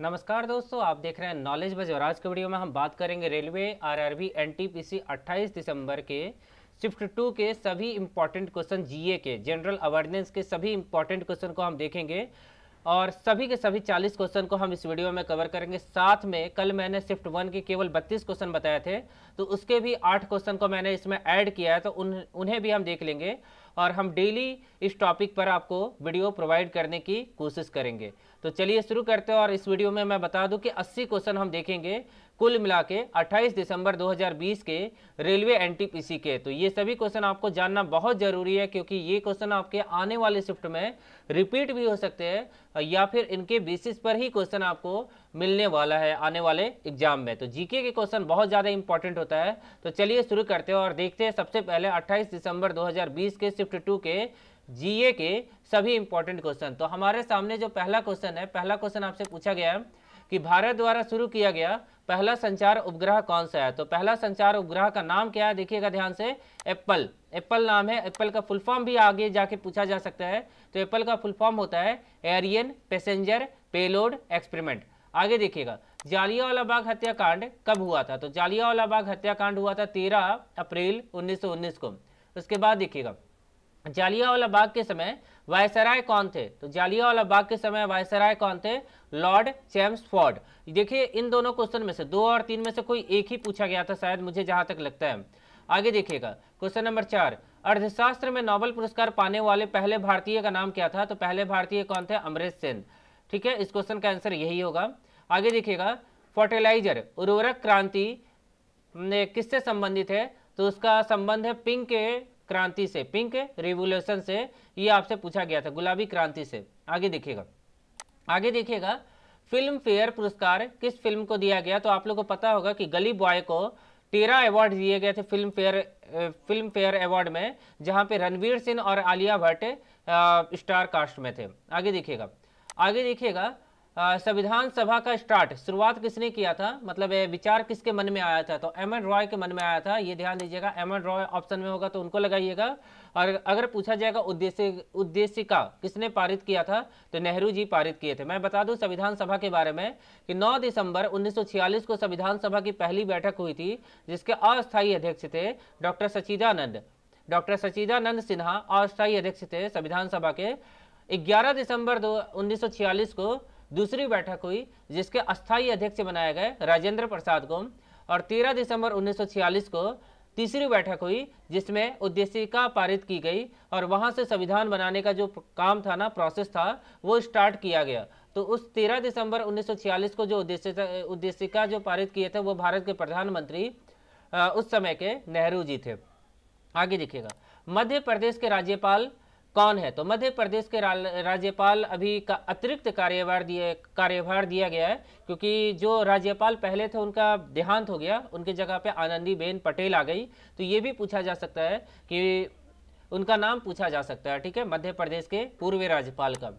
नमस्कार दोस्तों, आप देख रहे हैं नॉलेज बज और आज के वीडियो में हम बात करेंगे रेलवे आरआरबी एनटीपीसी 28 दिसंबर के, शिफ्ट टू के सभी इंपॉर्टेंट क्वेश्चन जीए के जनरल अवेयरनेस के सभी इंपॉर्टेंट क्वेश्चन को हम देखेंगे और सभी के सभी 40 क्वेश्चन को हम इस वीडियो में कवर करेंगे। साथ में कल मैंने शिफ्ट वन के केवल 32 क्वेश्चन बताए थे तो उसके भी आठ क्वेश्चन को मैंने इसमें ऐड किया है तो उन, उन्हें भी हम देख लेंगे। और हम डेली इस टॉपिक पर आपको वीडियो प्रोवाइड करने की कोशिश करेंगे। तो चलिए शुरू करते हैं और इस वीडियो में मैं बता दूँ कि 80 क्वेश्चन हम देखेंगे कुल मिला के अट्ठाईस दिसंबर 2020 के रेलवे एनटीपीसी के। तो ये सभी क्वेश्चन आपको जानना बहुत ज़रूरी है, क्योंकि ये क्वेश्चन आपके आने वाले शिफ्ट में रिपीट भी हो सकते हैं, या फिर इनके बेसिस पर ही क्वेश्चन आपको मिलने वाला है आने वाले एग्ज़ाम में। तो जीके के क्वेश्चन बहुत ज़्यादा इंपॉर्टेंट होता है। तो चलिए शुरू करते हैं और देखते हैं सबसे पहले 28 दिसंबर 2020 के शिफ्ट टू के जीए के सभी इंपॉर्टेंट क्वेश्चन तो हमारे सामने जो पहला क्वेश्चन है, पहला क्वेश्चन आपसे पूछा गया है कि भारत द्वारा शुरू किया गया पहला संचार उपग्रह कौन सा है? तो पहला संचार उपग्रह का नाम क्या है? देखिएगा ध्यान से, एप्पल। एप्पल नाम है। एप्पल का फुल फॉर्म भी आगे जाके पूछा जा सकता है। तो एप्पल का फुल फॉर्म होता है एरियन पैसेंजर पेलोड एक्सपेरिमेंट। आगे देखिएगा जालियावाला बाग हत्याकांड कब हुआ था? तो जालियावाला बाग हत्याकांड हुआ था तेरह अप्रैल 1919 को। उसके बाद देखिएगा जालियावाला बाग के समय वायसराय कौन थे? तो जालियावाला बाग के समय वायसराय कौन थे? लॉर्ड चैम्सफोर्ड देखिए, इन दोनों क्वेश्चन में से, दो और तीन में से कोई एक ही पूछा गया था, शायद मुझे जहाँ तक लगता है। आगे देखिएगा। क्वेश्चन नंबर चार, अर्थशास्त्र में नोबेल पुरस्कार पाने वाले पहले भारतीय का नाम क्या था? तो पहले भारतीय कौन थे? अमृत सेन। ठीक है, इस क्वेश्चन का आंसर यही होगा। आगे देखिएगा। फर्टिलाइज़र, उर्वरक क्रांति किससे संबंधित है? तो उसका संबंध है पिंक के क्रांति से। पिंक रिवोल्यूशन से ये आपसे पूछा गया था, गुलाबी क्रांति से। आगे देखिएगा। आगे देखिएगा, फ़िल्म फेयर पुरस्कार किस फ़िल्म को दिया गया? तो आप लोग को पता होगा कि गली बॉय को तेरह अवार्ड दिए गए थे Filmfare Filmfare award में, जहाँ पे रणवीर सिंह और आलिया भट्ट स्टार कास्ट में थे। आगे देखिएगा। आगे देखिएगा संविधान सभा का स्टार्ट, शुरुआत किसने किया था? मतलब विचार किसके मन में आया था? तो एम एन रॉय के मन में आया था। ये ध्यान दीजिएगा एम एन रॉय ऑप्शन में होगा तो उनको लगाइएगा। और अगर पूछा जाएगा उद्देश्य उद्देशिका किसने पारित किया था? तो नेहरू जी पारित किए थे। मैं बता दूँ, संविधान सभा के बारे में कि 9 दिसंबर 1946 को संविधान सभा की पहली बैठक हुई थी, जिसके अस्थायी अध्यक्ष थे डॉक्टर सचिदानंद डॉक्टर सचिदानंद सिन्हा अस्थायी अध्यक्ष थे संविधान सभा के। ग्यारह दिसंबर उन्नीस सौ छियालीस को दूसरी बैठक हुई, जिसके अस्थायी अध्यक्ष बनाए गए राजेंद्र प्रसाद को, और 13 दिसंबर 1946 को तीसरी बैठक हुई, जिसमें उद्देशिका पारित की गई, और वहाँ से संविधान बनाने का जो काम था ना प्रोसेस था, वो स्टार्ट किया गया। तो उस 13 दिसंबर 1946 को जो उद्देश्य उद्देशिका जो पारित किए थे, वो भारत के प्रधानमंत्री उस समय के नेहरू जी थे। आगे देखिएगा। मध्य प्रदेश के राज्यपाल कौन है? तो मध्य प्रदेश के राज्यपाल अभी का अतिरिक्त कार्यभार दिए, कार्यभार दिया गया है, क्योंकि जो राज्यपाल पहले थे, उनका देहांत हो गया, उनकी जगह पे आनंदी बेन पटेल आ गई। तो ये भी पूछा जा सकता है कि उनका नाम पूछा जा सकता है, ठीक है? मध्य प्रदेश के पूर्व राज्यपाल का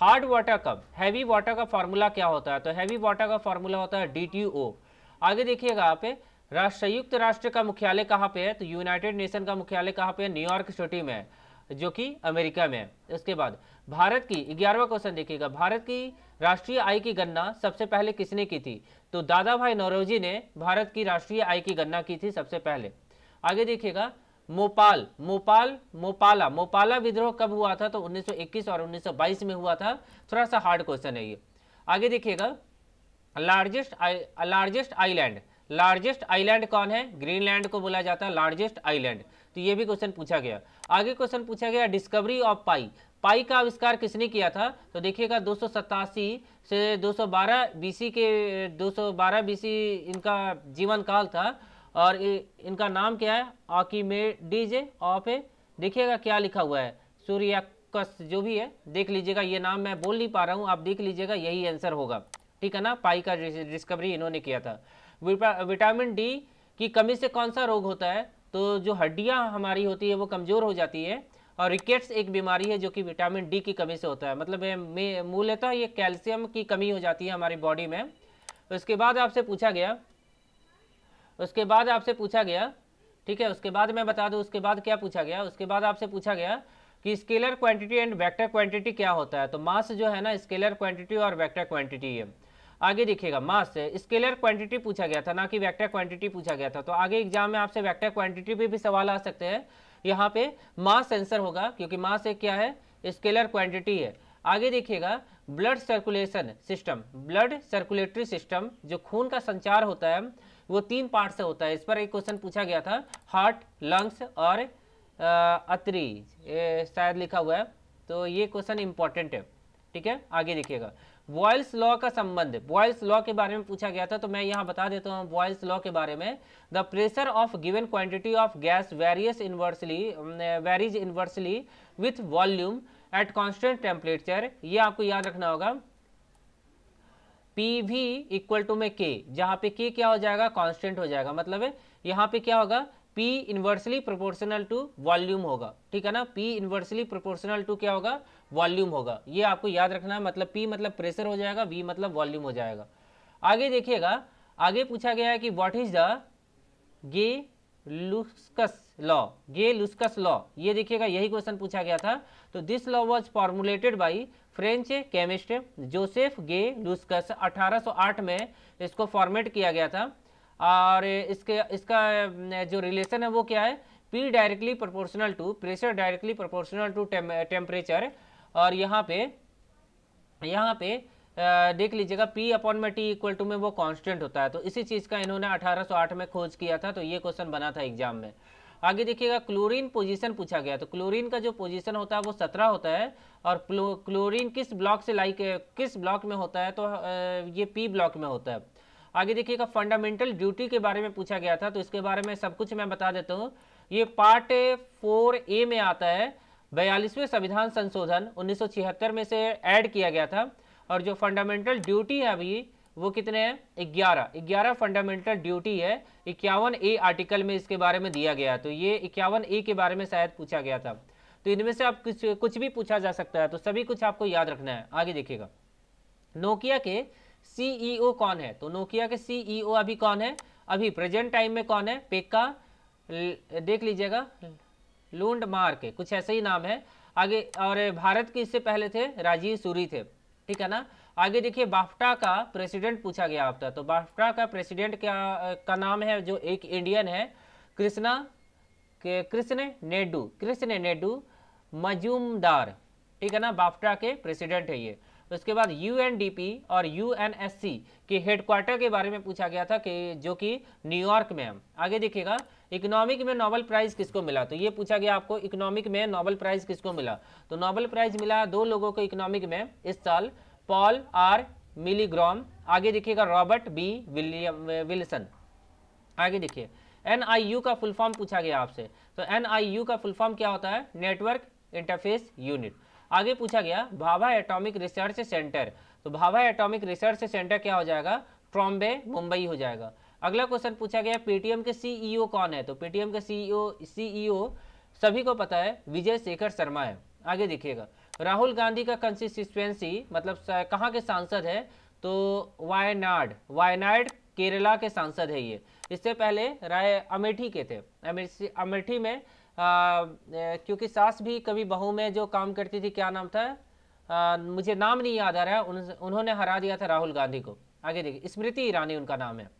हार्ड वाटर कब? हैवी वाटर का फॉर्मूला क्या होता है? तो हैवी वाटर का फॉर्मूला होता है डीटीओ आगे देखिएगा आप संयुक्त राष्ट्र का मुख्यालय कहाँ पे है? तो यूनाइटेड नेशन का मुख्यालय कहाँ पे है? न्यूयॉर्क सिटी में है। जो कि अमेरिका में है। इसके बाद, भारत की, ग्यारहवा क्वेश्चन देखिएगा, भारत की राष्ट्रीय आय की गणना सबसे पहले किसने की थी? तो दादा भाई नौरोजी ने भारत की राष्ट्रीय आय की गणना की थी सबसे पहले। आगे देखिएगा, मोपाल मोपाल, मोपाला। मोपाला विद्रोह कब हुआ था? तो 1921 और 1922 में हुआ था। थोड़ा सा हार्ड क्वेश्चन है ये। आगे देखिएगा largest largest island largest island कौन है? ग्रीनलैंड को बोला जाता है लार्जेस्ट आइलैंड तो ये भी क्वेश्चन पूछा गया। आगे क्वेश्चन पूछा गया डिस्कवरी ऑफ़ पाई पाई का आविष्कार किसने किया था? तो देखिएगा, दो से 212 बीसी के 212 बीसी इनका जीवन काल था। और इनका नाम क्या है? आकीमेडीज ऑफ़, देखिएगा क्या लिखा हुआ है। सूर्याकस जो भी है, देख लीजिएगा, ये नाम मैं बोल नहीं पा रहा हूँ, आप देख लीजिएगा, यही आंसर होगा। ठीक है ना? पाई का डिस्कवरी इन्होंने किया था। विटामिन डी की कमी से कौन सा रोग होता है? तो जो हड्डियाँ हमारी होती है, वो कमज़ोर हो जाती है और रिकेट्स एक बीमारी है जो कि विटामिन डी की कमी से होता है। मतलब मूलतः ये कैल्शियम की कमी हो जाती है हमारी बॉडी में। उसके बाद आपसे पूछा गया, उसके बाद आपसे पूछा गया, ठीक है, उसके बाद मैं बता दूँ, उसके बाद क्या पूछा गया? उसके बाद आपसे पूछा गया कि scalar quantity and vector quantity क्या होता है? तो मास जो है ना स्केलर क्वांटिटी और वेक्टर क्वांटिटी है। आगे देखिएगा मास स्केलर क्वांटिटी पूछा गया था, ना कि वेक्टर क्वांटिटी पूछा गया था। तो आगे एग्ज़ाम में आपसे वेक्टर क्वांटिटी पे भी सवाल आ सकते हैं। यहाँ पे मास सेंसर होगा, क्योंकि मास एक क्या है? स्केलर क्वांटिटी है। आगे देखिएगा blood circulation system blood circulatory system जो खून का संचार होता है, वो तीन पार्ट से होता है। इस पर एक क्वेश्चन पूछा गया था हार्ट लंग्स और अतरी शायद लिखा हुआ है। तो ये क्वेश्चन इंपॉर्टेंट है। ठीक है? आगे देखिएगा। बॉयल्स लॉ का संबंध। बॉयल्स लॉ के बारे में पूछा गया था तो मैं यहाँ बता देता हूँ बॉयल्स लॉ के बारे में। The pressure of given quantity of gas varies inversely varies inversely with volume at constant temperature ये आपको याद रखना होगा। पी वी इक्वल टू में के जहाँ पे के क्या हो जाएगा? कांस्टेंट हो जाएगा। मतलब यहाँ पे क्या होगा? P inversely proportional to volume होगा। ठीक है ना? P इन्वर्सली प्रोपोर्शनल टू क्या होगा? वॉल्यूम होगा। ये आपको याद रखना है मतलब P मतलब प्रेशर हो जाएगा, V मतलब वॉल्यूम हो जाएगा। आगे देखिएगा, आगे पूछा गया है कि what is the Gay Lussac's law Gay Lussac's law ये देखिएगा, यही क्वेश्चन पूछा गया था। तो this law was formulated by French chemist Joseph Gay Lussac 1808 में इसको फॉर्मेट किया गया था। और इसके, इसका जो रिलेशन है वो क्या है? P directly proportional to pressure directly proportional to temperature और यहाँ पे यहाँ पे देख लीजिएगा पी अपॉन में टी इक्वल टू में वो कांस्टेंट होता है। तो इसी चीज़ का इन्होंने 1808 में खोज किया था तो ये क्वेश्चन बना था एग्ज़ाम में। आगे देखिएगा क्लोरीन पोजीशन पूछा गया। तो क्लोरीन का जो पोजीशन होता है, वो सत्रह होता है। और क्लोरीन किस ब्लॉक से लाइक किस ब्लॉक में होता है? तो ये पी ब्लॉक में होता है। आगे देखिएगा फंडामेंटल ड्यूटी के बारे में पूछा गया था तो इसके बारे में सब कुछ मैं बता देता हूँ। ये पार्ट फोर ए में आता है। बयालीसवें संविधान संशोधन 1976 में से ऐड किया गया था, और जो फंडामेंटल ड्यूटी है अभी, वो कितने हैं? ग्यारह। ग्यारह फंडामेंटल ड्यूटी है, इक्यावन ए आर्टिकल में इसके बारे में दिया गया। तो ये इक्यावन ए के बारे में शायद पूछा गया था। तो इनमें से आप कुछ कुछ भी पूछा जा सकता है तो सभी कुछ आपको याद रखना है। आगे देखिएगा। नोकिया के सीईओ कौन है? तो नोकिया के सीईओ अभी कौन है? अभी प्रेजेंट टाइम में कौन है? पेक्का देख लीजिएगा। लूंड मार्क कुछ ऐसे ही नाम है। आगे, और भारत के इससे पहले थे राजीव सूरी थे। ठीक है ना? आगे देखिए बाफ्टा का प्रेसिडेंट पूछा गया आपका। तो बाफ्टा का प्रेसिडेंट क्या, का नाम है? जो एक इंडियन है। कृष्णा कृष्ण नेडू कृष्ण नेडू मजूमदार। ठीक है ना? बाफ्टा के प्रेसिडेंट है ये। उसके बाद यूएनडीपी और यूएनएससी के हेडक्वार्टर के बारे में पूछा गया था कि जो कि न्यूयॉर्क में है। आगे देखिएगा इकोनॉमिक में नोबल प्राइज किसको मिला? तो ये पूछा गया आपको इकोनॉमिक में नोबल प्राइज किसको मिला? तो नोबल प्राइज मिला दो लोगों को इकोनॉमिक में, इस साल पॉल आर मिलीग्राम आगे देखिएगा रॉबर्ट बी विलियम विल्सन आगे देखिए एन का फुल फॉर्म पूछा गया आपसे। तो एन का फुल फॉर्म क्या होता है? नेटवर्क इंटरफेस यूनिट आगे पूछा गया, भाभा एटॉमिक रिसर्च सेंटर। तो भाभा एटॉमिक रिसर्च सेंटर क्या हो जाएगा? ट्रॉम्बे, मुंबई हो जाएगा। अगला क्वेश्चन पूछा गया, पेटीएम के सीईओ e कौन है? तो पेटीएम के सीईओ सीईओ सभी को पता है, विजय शेखर शर्मा है। आगे देखिएगा। राहुल गांधी का कंसिस्टेंसी मतलब कहाँ के सांसद है? तो वायनाड वायनाड, केरला के सांसद है ये। इससे पहले राय अमेठी के थे। अमेठी में क्योंकि सास भी कभी बहू में जो काम करती थी क्या नाम था? आ, मुझे नाम नहीं याद आ रहा है। उन, उन्होंने हरा दिया था राहुल गांधी को। आगे देखिए स्मृति ईरानी उनका नाम है।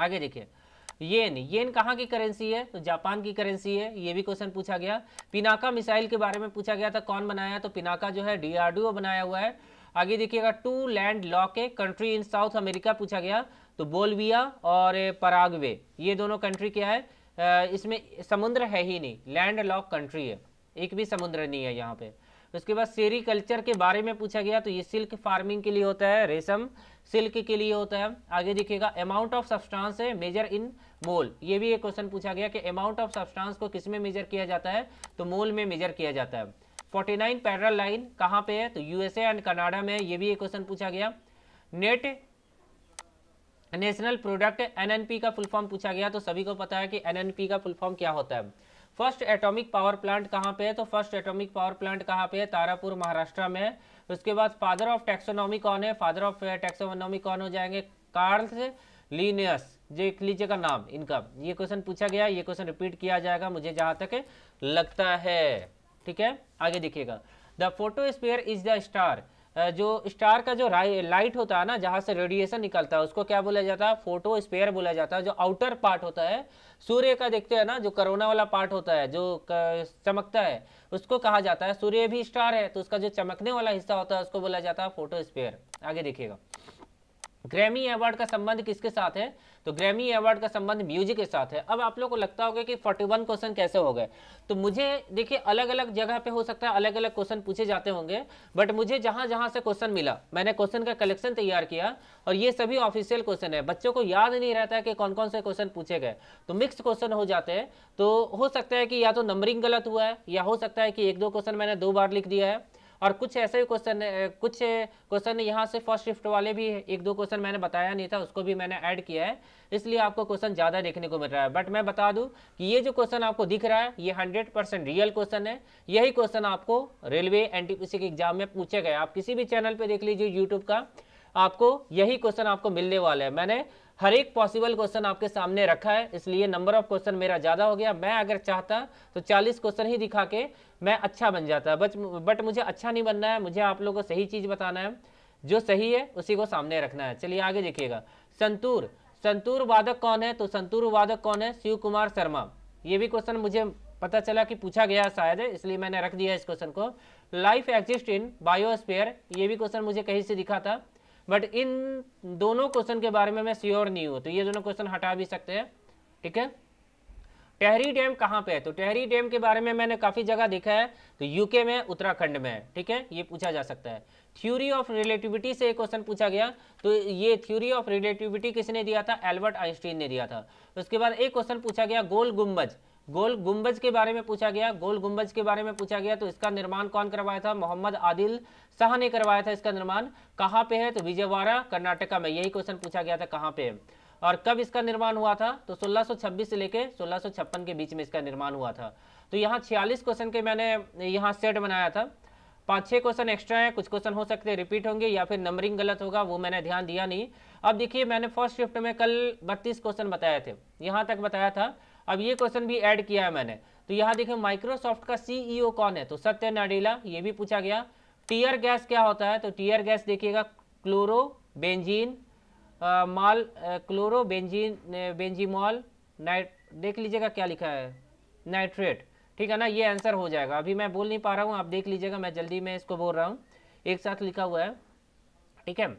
आगे देखिए येन येन कहाँ की करेंसी है? तो जापान की करेंसी है। ये भी क्वेश्चन पूछा गया। पिनाका मिसाइल के बारे में पूछा गया था कौन बनाया? तो पिनाका जो है डीआरडीओ बनाया हुआ है। आगे देखिएगा टू लैंड लॉक है कंट्री इन साउथ अमेरिका पूछा गया। तो बोलविया और परागवे ये दोनों कंट्री क्या है? इसमें समुद्र है ही नहीं लैंड लॉक कंट्री है। एक भी समुद्र नहीं है यहाँ पे। उसके बाद सेरी कल्चर के बारे में पूछा गया तो ये सिल्क फ़ार्मिंग के लिए होता है, रेशम सिल्क के लिए होता है। आगे देखिएगा अमाउंट ऑफ़ सब्सटेंस है मेजर इन मोल ये भी एक क्वेश्चन पूछा गया कि अमाउंट ऑफ़ सब्सटेंस को किसमें मेजर किया जाता है? तो मोल में मेजर किया जाता है। 49 पैरल लाइन कहाँ पे है? तो यूएसए एंड कनाडा में ये भी एक क्वेश्चन पूछा गया। नेट नेशनल प्रोडक्ट एनएनपी का फुल फॉर्म पूछा गया तो सभी को पता है कि एनएनपी का फुल फॉर्म क्या होता है। फ़र्स्ट एटॉमिक पावर प्लांट कहाँ पे है? तो फ़र्स्ट एटॉमिक पावर प्लांट कहाँ पे है? तारापुर, महाराष्ट्र में। उसके बाद फादर ऑफ़ टेक्सोनॉमी कौन है? फादर ऑफ़ टेक्सोनॉमी कौन हो जाएँगे? कार्ल्स लीनियस देख लीजिएगा नाम इनका। ये क्वेश्चन पूछा गया, ये क्वेश्चन रिपीट किया जाएगा मुझे जहाँ तक लगता है। ठीक है? आगे देखिएगा। The photosphere is the star जो स्टार का जो लाइट होता है ना, जहाँ से रेडिएशन निकलता है, उसको क्या बोला जाता है? फ़ोटो स्पेयर बोला जाता है, जो आउटर पार्ट होता है। सूर्य का देखते हैं ना, जो करोना वाला पार्ट होता है, जो चमकता है, उसको कहा जाता है। सूर्य भी स्टार है तो उसका जो चमकने वाला हिस्सा होता है, उसको बोला जाता है फ़ोटो स्पेयर आगे देखिएगा। ग्रैमी अवार्ड का संबंध किसके साथ है? तो ग्रैमी अवार्ड का संबंध म्यूज़िक के साथ है। अब आप लोग को लगता होगा कि 41 क्वेश्चन कैसे हो गए? तो मुझे, देखिए अलग अलग जगह पे हो सकता है अलग अलग क्वेश्चन पूछे जाते होंगे बट मुझे जहाँ जहाँ से क्वेश्चन मिला, मैंने क्वेश्चन का कलेक्शन तैयार किया और ये सभी ऑफिशियल क्वेश्चन है। बच्चों को याद नहीं रहता है कि कौन कौन से क्वेश्चन पूछे गए। तो मिक्स क्वेश्चन हो जाते हैं। तो हो सकता है कि या तो नंबरिंग गलत हुआ है, या हो सकता है कि एक दो क्वेश्चन मैंने दो बार लिख दिया है। और कुछ ऐसे क्वेश्चन कुछ क्वेश्चन यहाँ से फ़र्स्ट शिफ्ट वाले भी एक दो क्वेश्चन मैंने बताया नहीं था, उसको भी मैंने ऐड किया है, इसलिए आपको क्वेश्चन ज़्यादा देखने को मिल रहा है। बट मैं बता दूँ कि ये जो क्वेश्चन आपको दिख रहा है, ये हंड्रेड रियल क्वेश्चन है। यही क्वेश्चन आपको रेलवे एनटीपीसी के एग्ज़ाम में पूछे गए। आप किसी भी चैनल पर देख लीजिए यूट्यूब का, आपको यही क्वेश्चन आपको मिलने वाला है। मैंने हर एक पॉसिबल क्वेश्चन आपके सामने रखा है, इसलिए नंबर ऑफ़ क्वेश्चन मेरा ज़्यादा हो गया। मैं अगर चाहता तो 40 क्वेश्चन ही दिखा के मैं अच्छा बन जाता। बट बट मुझे अच्छा नहीं बनना है, मुझे आप लोगों को सही चीज़ बताना है। जो सही है, उसी को सामने रखना है। चलिए आगे देखिएगा। संतूर। संतूर वादक कौन है? तो संतूर वादक कौन है? शिव कुमार शर्मा। ये भी क्वेश्चन मुझे पता चला कि पूछा गया शायद, इसलिए मैंने रख दिया इस क्वेश्चन को। लाइफ एग्जिस्ट इन बायोस्पेयर ये भी क्वेश्चन मुझे कहीं से दिखा था। बट इन दोनों क्वेश्चन के बारे में मैं श्योर नहीं हूँ तो ये दोनों क्वेश्चन हटा भी सकते हैं, ठीक है? टेहरी डैम कहाँ पे है? तो टेहरी डैम के बारे में मैंने काफ़ी जगह देखा है तो यूके में, उत्तराखंड में है, ठीक है? ये पूछा जा सकता है। थ्योरी ऑफ़ रिलेटिविटी से एक क्वेश्चन पूछा गया तो ये थ्योरी ऑफ़ रिलेटिविटी किसने दिया था? एल्बर्ट आइंस्टीन ने दिया था। उसके बाद एक क्वेश्चन पूछा गया, गोल गुम्बज गोल गुम्बज के बारे में पूछा गया। गोल गुम्बज के बारे में पूछा गया तो इसका निर्माण कौन करवाया था? मोहम्मद आदिल शाह ने करवाया था इसका निर्माण। कहाँ पे है? तो विजयवाड़ा, कर्नाटका में। यही क्वेश्चन पूछा गया था, कहाँ पे और कब इसका निर्माण हुआ था? तो 1626 से लेके 1656 के बीच में इसका निर्माण हुआ था। तो यहाँ छियालीस क्वेश्चन के मैंने यहाँ सेट बनाया था। पाँच छः क्वेश्चन एक्स्ट्रा है, कुछ क्वेश्चन हो सकते हैं रिपीट होंगे या फिर नंबरिंग गलत होगा, वो मैंने ध्यान दिया नहीं। अब देखिए, मैंने फ़र्स्ट शिफ्ट में कल बत्तीस क्वेश्चन बताए थे। यहाँ तक बताया था अब ये क्वेश्चन भी ऐड किया है मैंने। तो यहाँ देखिए माइक्रोसॉफ्ट का सीईओ कौन है? तो सत्य नाडेला, ये भी पूछा गया। टीयर गैस क्या होता है? तो टीयर गैस देखिएगा क्लोरो बेंजीन माल क्लोरो बेंजीन बेंजीमॉल नाइट देख लीजिएगा क्या लिखा है। नाइट्रेट ठीक है ना? ये आंसर हो जाएगा। अभी मैं बोल नहीं पा रहा हूँ, आप देख लीजिएगा, मैं जल्दी में इसको बोल रहा हूँ। एक साथ लिखा हुआ है, ठीक है?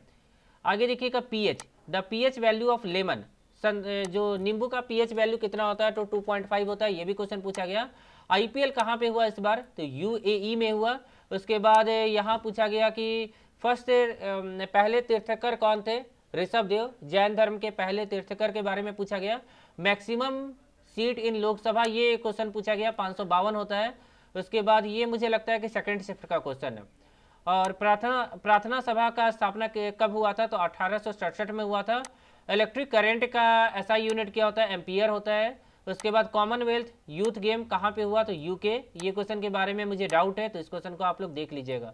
आगे देखिएगा pH the pH value of lemon जो नींबू का पीएच वैल्यू कितना होता है तो 2.5 होता है, ये भी क्वेश्चन पूछा गया। आईपीएल कहाँ पे हुआ इस बार? तो यूएई में हुआ। उसके बाद यहाँ पूछा गया कि फ़र्स्ट पहले तीर्थकर कौन थे? ऋषभ देव। जैन धर्म के पहले तीर्थकर के बारे में पूछा गया। मैक्सिमम सीट इन लोकसभा, ये क्वेश्चन पूछा गया, पाँच सौ बावन होता है। उसके बाद ये मुझे लगता है कि सेकेंड शिफ्ट का क्वेश्चन है। और प्रार्थना प्रार्थना सभा का स्थापना कब हुआ था? तो अठारह सौ सड़सठ में हुआ था। इलेक्ट्रिक करंट का ऐसा यूनिट क्या होता है? एम्पियर होता है। उसके बाद कॉमनवेल्थ, यूथ गेम कहाँ पे हुआ? तो यूके ये क्वेश्चन के बारे में मुझे डाउट है तो इस क्वेश्चन को आप लोग देख लीजिएगा।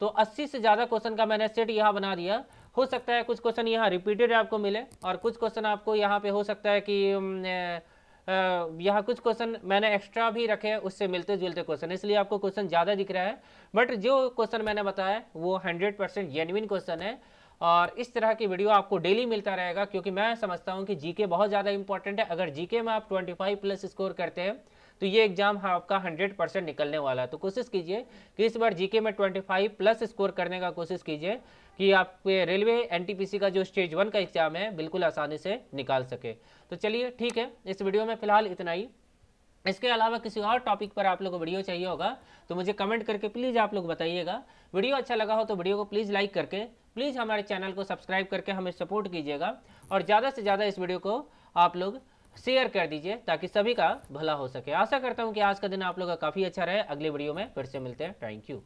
तो 80 से ज़्यादा क्वेश्चन का मैंने सेट यहाँ बना दिया। हो सकता है कुछ क्वेश्चन यहाँ रिपीटेड आपको मिले, और कुछ क्वेश्चन आपको यहाँ पे हो सकता है कि यहाँ कुछ क्वेश्चन मैंने एक्स्ट्रा भी रखे हैं, उससे मिलते जुलते क्वेश्चन इसलिए आपको क्वेश्चन ज़्यादा दिख रहा है। बट जो क्वेश्चन मैंने बताया, वो हंड्रेड परसेंट क्वेश्चन है। और इस तरह की वीडियो आपको डेली मिलता रहेगा, क्योंकि मैं समझता हूँ कि जीके बहुत ज़्यादा इंपॉर्टेंट है। अगर जीके में आप 25 प्लस स्कोर करते हैं तो ये एग्ज़ाम आपका 100 परसेंट निकलने वाला है। तो कोशिश कीजिए कि इस बार जीके में 25 प्लस स्कोर करने का कोशिश कीजिए कि आप रेलवे एनटीपीसी का जो स्टेज वन का एग्ज़ाम है, बिल्कुल आसानी से निकाल सके। तो चलिए ठीक है, इस वीडियो में फ़िलहाल इतना ही। इसके अलावा किसी और टॉपिक पर आप लोग को वीडियो चाहिए होगा तो मुझे कमेंट करके प्लीज़ आप लोग बताइएगा वीडियो अच्छा लगा हो तो वीडियो को प्लीज़ लाइक करके, प्लीज़ हमारे चैनल को सब्सक्राइब करके हमें सपोर्ट कीजिएगा और ज़्यादा से ज़्यादा इस वीडियो को आप लोग शेयर कर दीजिए ताकि सभी का भला हो सके। आशा करता हूँ कि आज का दिन आप लोग का काफ़ी अच्छा रहे। अगले वीडियो में फिर से मिलते हैं। Thank you